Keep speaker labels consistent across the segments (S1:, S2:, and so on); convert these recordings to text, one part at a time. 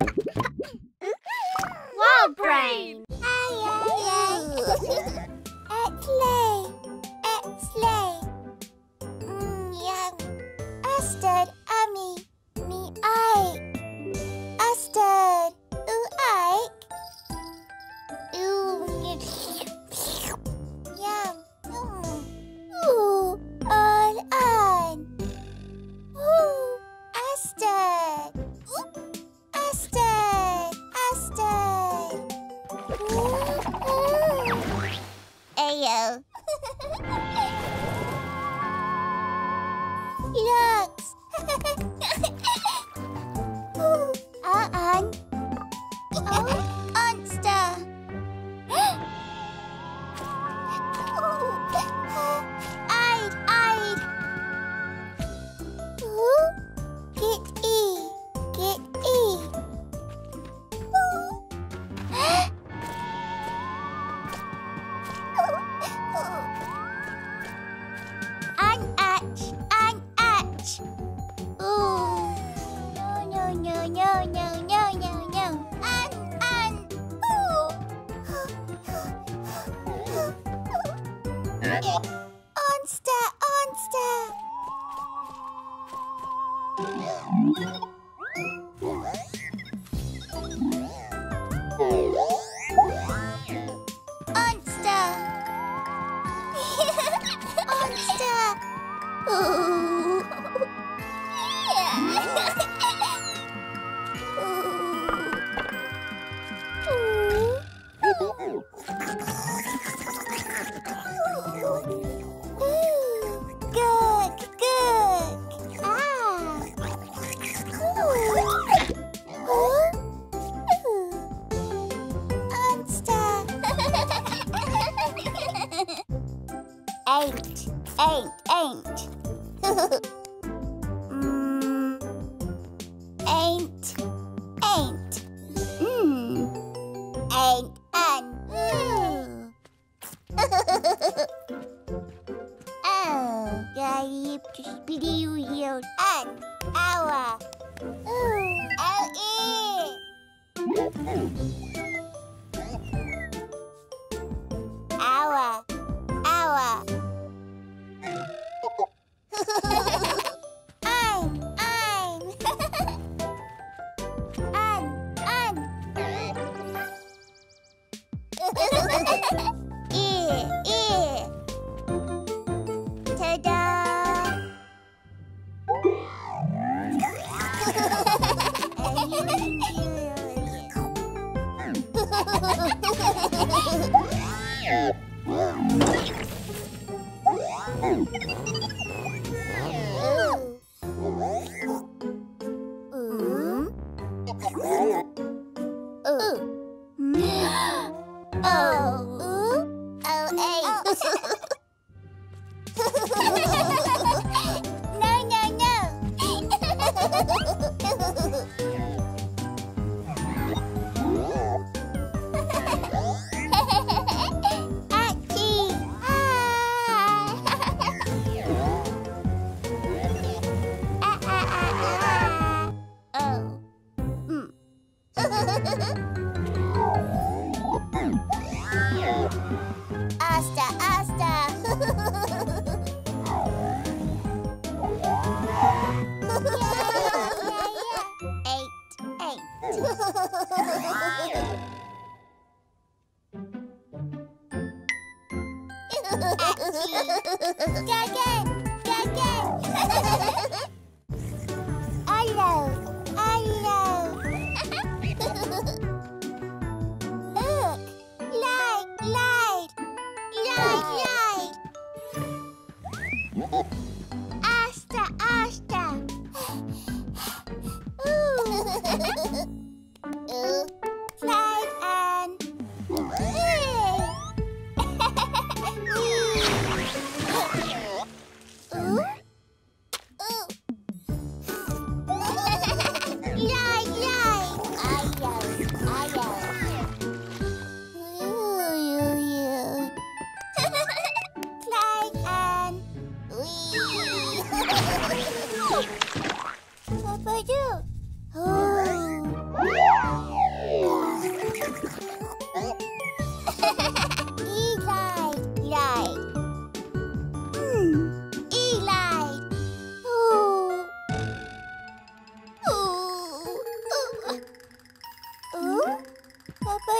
S1: Wild Brain!
S2: At last! Get E. Get E. an. An. Ooh. An, an. Ooh. く Oh, asta, asta. eight, eight. Papa do? Eli, Papa.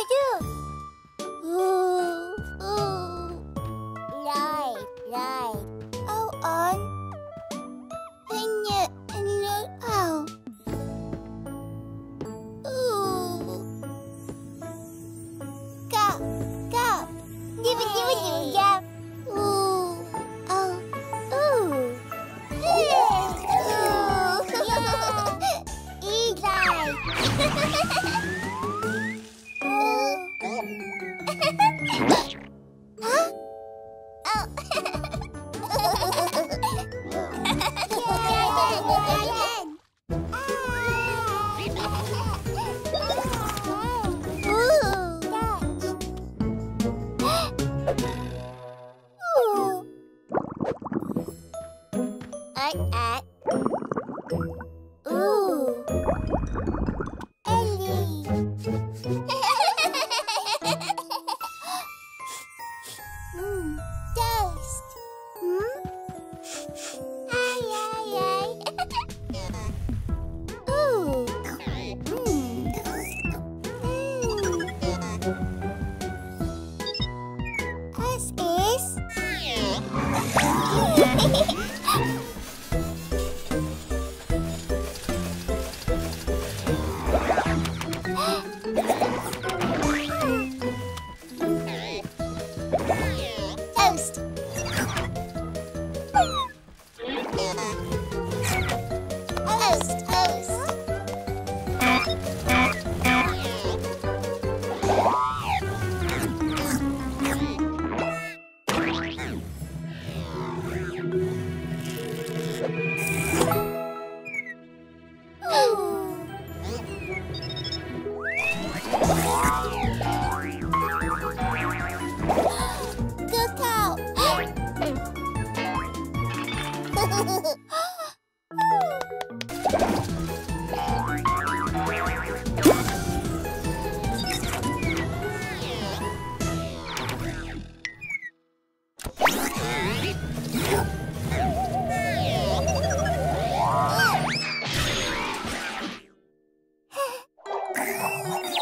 S2: Oh,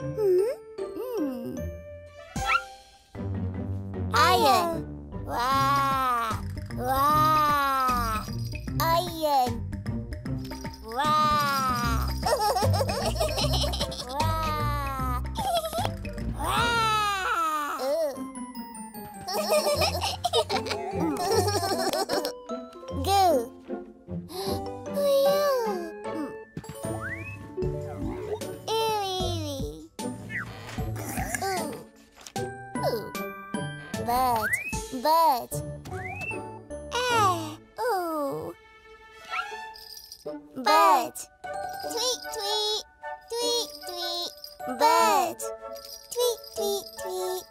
S2: hmm? Hmm. Iron. Wah. Wah. Iron. Wah. Wah. Wah. Eh, ooh. Bird. Tweet, tweet. Tweet, tweet. Bird. Tweet, tweet, tweet.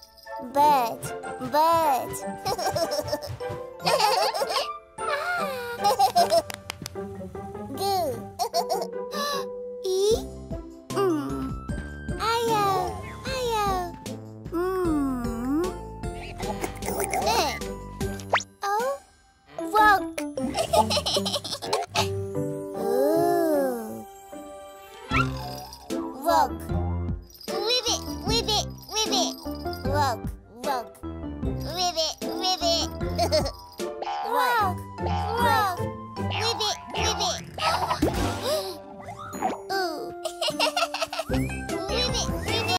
S2: Bird. Bird. Волк.